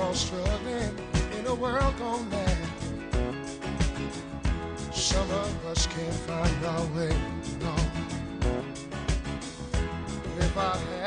all struggling in a world gone mad. Some of us can't find our way. No. If I had.